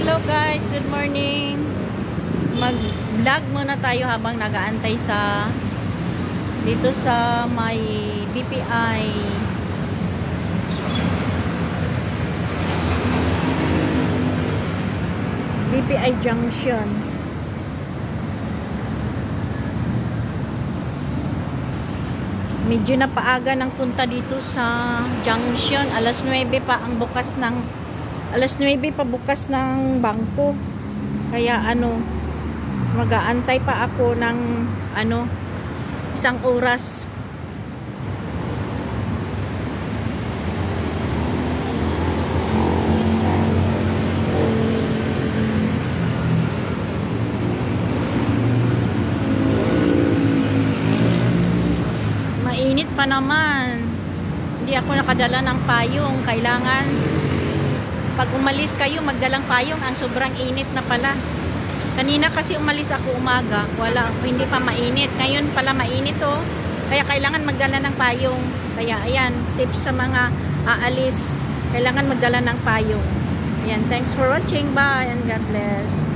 guys, good morning. Mag-vlog muna tayo habang nagaantay sa dito sa may BPI. BPI Junction. Medyo napaaga ng punta dito sa junction. Alas 9 pa ang bukas ng alas 9 pa bukas ng bangko. Kaya ano, mag-aantay pa ako ng ano, isang oras. Mainit pa naman. Hindi ako nakadala ng payong. Kailangan pag umalis kayo, magdalang payong. Ang sobrang init na pala. Kanina kasi umalis ako umaga. Wala, hindi pa mainit. Ngayon pala mainit oh. Kaya kailangan magdala ng payong. Kaya ayan, tips sa mga aalis. Kailangan magdala ng payong. Ayan, thanks for watching. Bye and God bless.